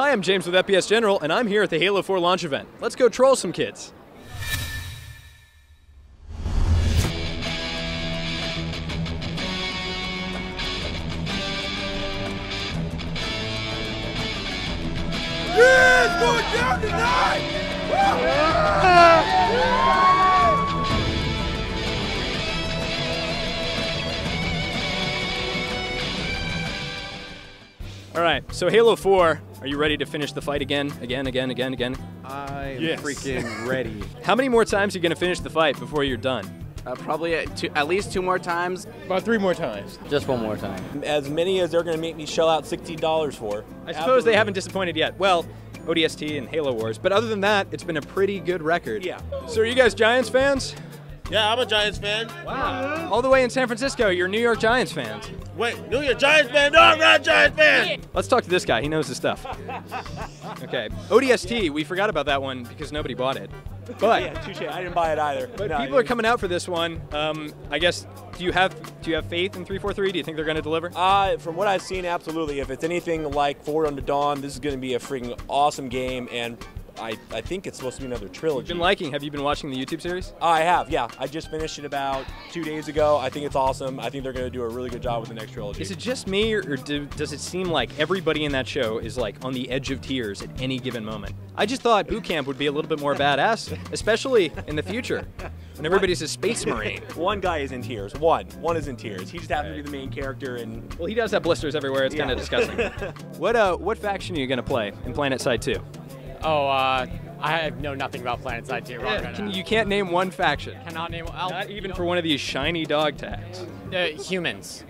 Hi, I'm James with FPS General, and I'm here at the Halo 4 launch event. Let's go troll some kids. Yeah, going down tonight! All right, so Halo 4, are you ready to finish the fight again, again, again, again, again? I'm Yes. freaking ready. How many more times are you going to finish the fight before you're done? Uh, probably at, two, at least two more times. About three more times. Just one more time. as many as they're going to make me shell out $60 for. I suppose they haven't disappointed yet. Well, ODST and Halo Wars, but other than that, it's been a pretty good record. Yeah. So are you guys Giants fans? Yeah, I'm a Giants fan. Wow. All the way in San Francisco, you're New York Giants fans. Wait, New York Giants fan? No, I'm not a Giants fan. Let's talk to this guy. He knows his stuff. Okay. ODST, we forgot about that one because nobody bought it. But Yeah, touche. I didn't buy it either. but No, people are coming out for this one. Um, I guess do you have do you have faith in 343? Do you think they're going to deliver? Uh, from what I've seen, absolutely. If it's anything like Forward Unto Dawn, this is going to be a freaking awesome game, and I, I think it's supposed to be another trilogy. You've Been liking? Have you been watching the YouTube series? I have, yeah. I just finished it about two days ago. I think it's awesome. I think they're going to do a really good job with the next trilogy. Is it just me, or, do, does it seem like everybody in that show is like on the edge of tears at any given moment? I just thought boot camp would be a little bit more badass, especially in the future when everybody's a space marine. One guy is in tears. One. One is in tears. He just happens to be the main character, and Well, he does have blisters everywhere. It's kind of disgusting. what uh, what faction are you gonna play in PlanetSide 2? Oh, uh, I know nothing about PlanetSide 2. Wrong right Can, you can't name one faction. cannot name. I'll, Not even for one of these shiny dog tags. uh, humans.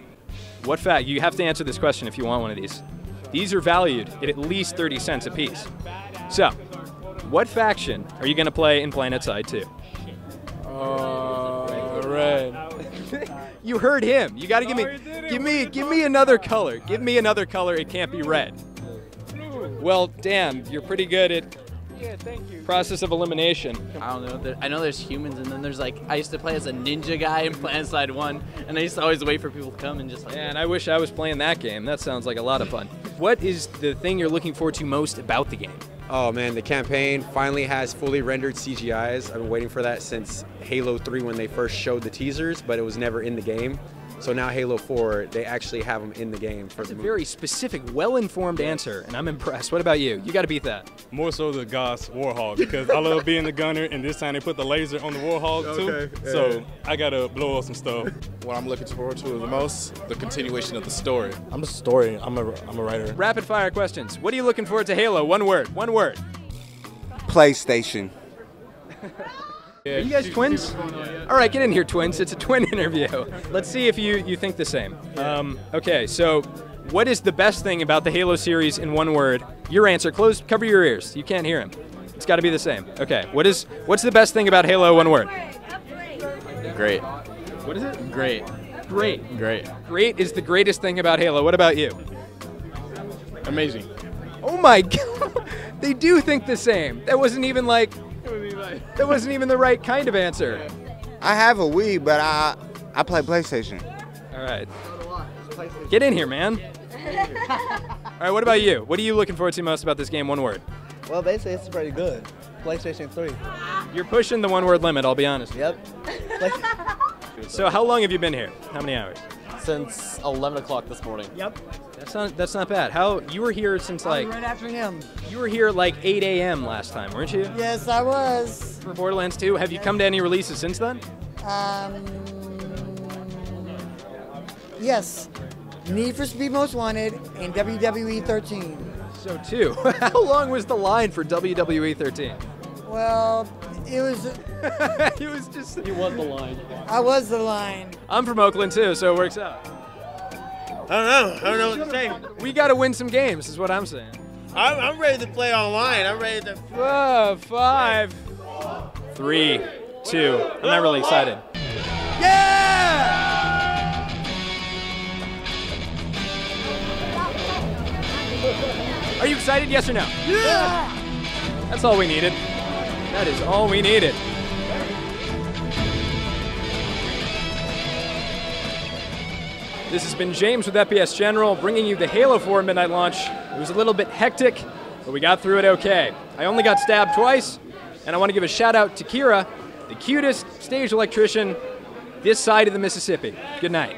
What fact? You have to answer this question if you want one of these. These are valued at at least 30 cents a piece. So, what faction are you gonna play in PlanetSide 2? Uh, red. You heard him. You got to give me, give me, give me another color. Give me another color. It can't be red. Well, damn, you're pretty good at yeah, thank you. process of elimination. I don't know. There, I know there's humans, and then there's like I used to play as a ninja guy in PlanetSide One, and I used to always wait for people to come and just like. Man, I wish I was playing that game. That sounds like a lot of fun. What is the thing you're looking forward to most about the game? Oh man, the campaign finally has fully rendered CGIs. I've been waiting for that since Halo 3 when they first showed the teasers, but it was never in the game. So now Halo 4, they actually have them in the game for It's a the very specific, well-informed answer, and I'm impressed. What about you? You got to beat that. More so the Gauss Warthog because I love being the gunner, and this time they put the laser on the Warthog too. Okay, So I gotta blow up some stuff. What I'm looking forward to the most, the continuation of the story. I'm a story. I'm a I'm a writer. Rapid fire questions. What are you looking forward to Halo? One word. One word. PlayStation. Are you guys twins? All right, get in here, twins. It's a twin interview. Let's see if you, you think the same. Um, okay, so what is the best thing about the Halo series in one word? Your answer. Close. Cover your ears. You can't hear him. It's got to be the same. Okay. What is what's the best thing about Halo? One word. Great. What is it? Great. Great. Great. Great is the greatest thing about Halo. What about you? Amazing. Oh my god. they do think the same. That wasn't even like that wasn't even the right kind of answer. I have a Wii, but I I play PlayStation. All right. Get in here, man. All right, what about you? What are you looking forward to most about this game? One word. Well, basically, it's pretty good. PlayStation 3. You're pushing the one word limit, I'll be honest. Yep. So how long have you been here? How many hours? Since 11 o'clock this morning. Yep. That's not that's not bad. How you were here since like right after him. you were here like 8 a.m. last time, weren't you? Yes, I was. For Borderlands 2. Have you come to any releases since then? Um. Yes. Need for Speed Most Wanted and WWE 13. So two. how long was the line for WWE 13? Well, it was. it was just You won the line. I was the line. I'm from Oakland too, so it works out. I don't know. I don't know what to say. We got to win some games, is what I'm saying. I'm, I'm ready to play online. I'm ready to. Uh, five, three, two. I'm not really excited. Yeah! Are you excited? Yes or no? Yeah! That's all we needed. That is all we needed. This has been James with FPS General bringing you the Halo 4 midnight launch. It was a little bit hectic, but we got through it okay. I only got stabbed twice, and I want to give a shout out to Kira, the cutest stage electrician this side of the Mississippi. Good night.